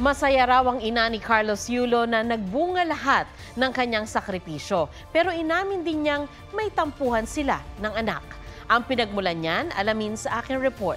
Masaya raw ang ina ni Carlos Yulo na nagbunga lahat ng kanyang sakripisyo. Pero inamin din niyang may tampuhan sila ng anak. Ang pinagmulan niyan, alamin sa aking report.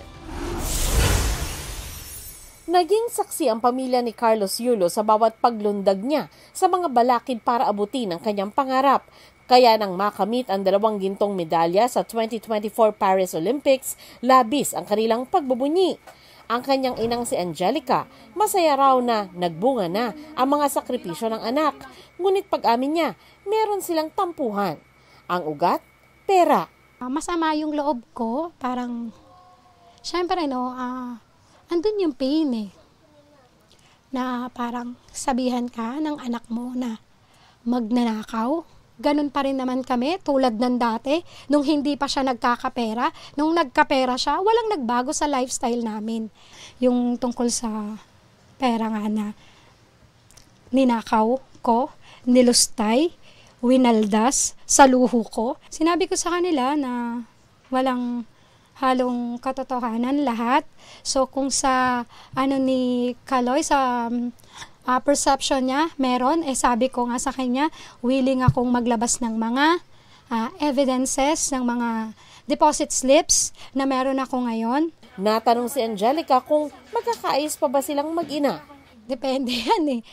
Naging saksi ang pamilya ni Carlos Yulo sa bawat paglundag niya sa mga balakid para abutin ang kanyang pangarap. Kaya nang makamit ang dalawang gintong medalya sa 2024 Paris Olympics, labis ang kanilang pagbubunyi. Ang kanyang inang si Angelica, masaya raw na nagbunga na ang mga sakripisyo ng anak. Ngunit pag-amin niya, meron silang tampuhan. Ang ugat, pera. Ah, masama yung loob ko. Parang, syempre, no, ah, andun yung pain eh. Na parang sabihan ka ng anak mo na magnanakaw. Ganun pa rin naman kami, tulad ng dati, nung hindi pa siya nagkakapera. Nung nagkapera siya, walang nagbago sa lifestyle namin. Yung tungkol sa pera nga na ninakaw ko, nilustay, winaldas sa luho ko. Sinabi ko sa kanila na walang halong katotohanan lahat. So kung sa ano ni Kaloy sa um, uh, perception niya meron, eh sabi ko nga sa kanya, willing akong maglabas ng mga uh, evidences, ng mga deposit slips na meron ako ngayon. Natanong si Angelica kung magkakaayos pa ba silang mag-ina. Depende yan eh.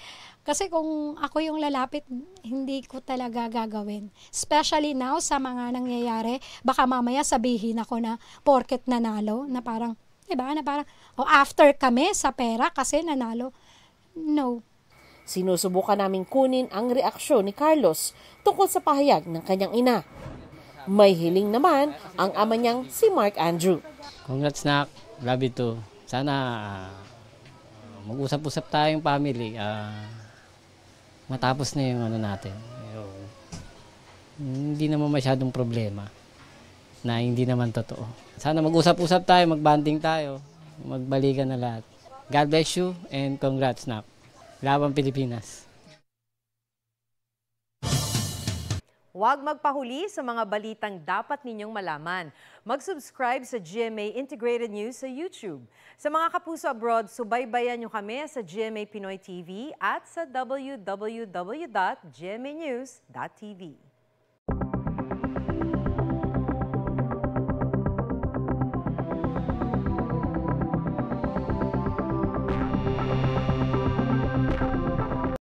Kasi kung ako yung lalapit, hindi ko talaga gagawin. Especially now sa mga nangyayari, baka mamaya sabihin ako na porket nanalo, na parang, di ba, na parang, o oh, after kami sa pera kasi nanalo. No. Sinusubukan naming kunin ang reaksyon ni Carlos tungkol sa pahayag ng kanyang ina. May hiling naman ang ama niyang si Mark Andrew. Congrats na, love you too. Sana uh, mag-usap-usap tayong family. Uh, matapos na yung ano natin. Pero, hindi naman masyadong problema na hindi naman totoo. Sana mag-usap-usap tayo, magbanding tayo, magbalikan na lahat. God bless you and congrats, Nap. Laban Pilipinas. Huwag magpahuli sa mga balitang dapat ninyong malaman. Mag-subscribe sa GMA Integrated News sa YouTube. Sa mga kapuso abroad, subaybayan nyo kami sa GMA Pinoy TV at sa www.gmanews.tv.